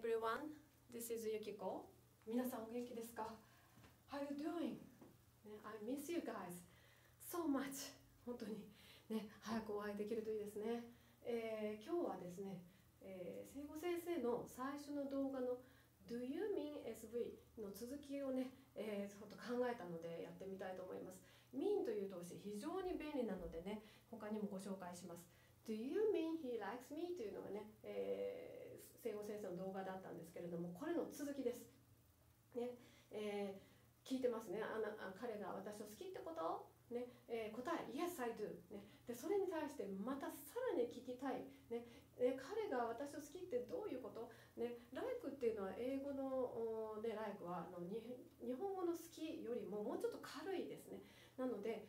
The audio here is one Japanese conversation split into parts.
everyone. This is Yukiko. 皆さんお元気ですか? How you doing?I miss you guys so much. 本当にね、早くお会いできるといいですね。えー今日はですね、えー、聖子先生の最初の動画の Do you mean SV の続きをね、えーちょっと考えたのでやってみたいと思います。mean という動詞非常に便利なのでね、他にもご紹介します。Do you mean he likes me? というのがね、えー聖子先生の動画だったんですけれども、これの続きです。ね、えー聞いてますね。あなあ彼が私を好きってこと？ねえー答え Yes I do、ね、でそれに対してまたさらに聞きたい、ねえー彼が私を好きってどういうこと、ね、like っていうのは英語の、ね、like はあの日本語の好きよりももうちょっと軽いですね。なので、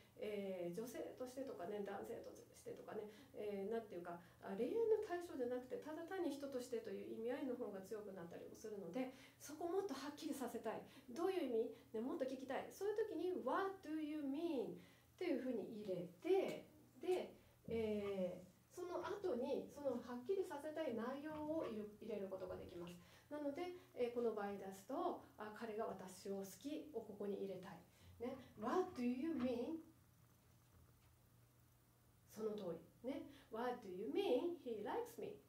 ー女性としてとかね男性としてとかね、えーていうか恋愛の対象じゃなくてただ単に人としてという意味合いの方が強くなったりもするのでそこをもっとはっきりさせたい。どういう意味、ね、もっと聞きたい。そういう時に「What do you mean?」っていうふうに入れてで、えーその後にそのはっきりさせたい内容を入れることができます。なので、えこの場合ですとあ彼が私を好きをここに入れたい、ね、What do you mean? その通り。ね。What do you mean he likes me?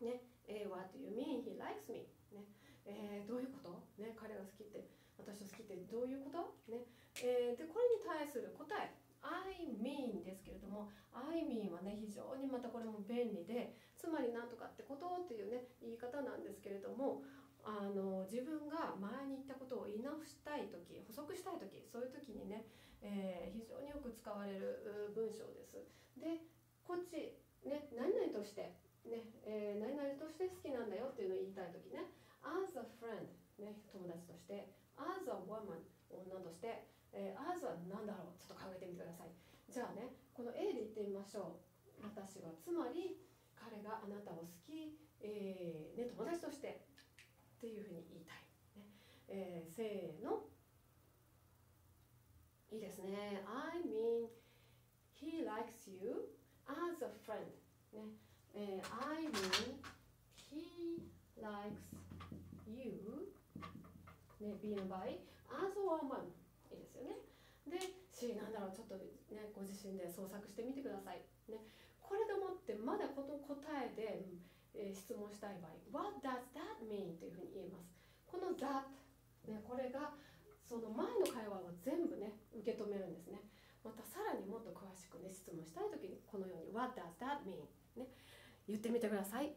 ね、え What do you mean he likes me? ね。えーどういうこと、ね、彼が好きって。私を好きって。どういうこと、ね。えーでこれに対する答え。I mean ですけれども I mean はね非常にまたこれも便利でつまりなんとかってことっていうね言い方なんですけれどもあの自分が前に言ったことを言い直したい時補足したい時そういう時にね、えー非常によく使われる文章です。でこっちね何々としてね、えー何々として好きなんだよっていうのを言いたい時ね as a friend ね友達として as a woman 女として、えー as a なんだろうちょっと考えてみてください。じゃあねこの A で言ってみましょう。私はつまり彼があなたを好き、えーね、友達としてっていうふうに言いたい、ねえーせーの。いいですね I mean he likes you as a friend. ね。え、I. mean he likes you ね B の場合 as a woman いいですよねで C なんだろうちょっとねご自身で創作してみてくださいねこれでもってまだこの答えで、えー質問したい場合 What does that mean? というふうに言えますこの that ねこれがその前の会話を全部ね受け止めるんですね。またさらにもっと詳しくね質問したい時にこのように What does that mean? ね。言ってみてください。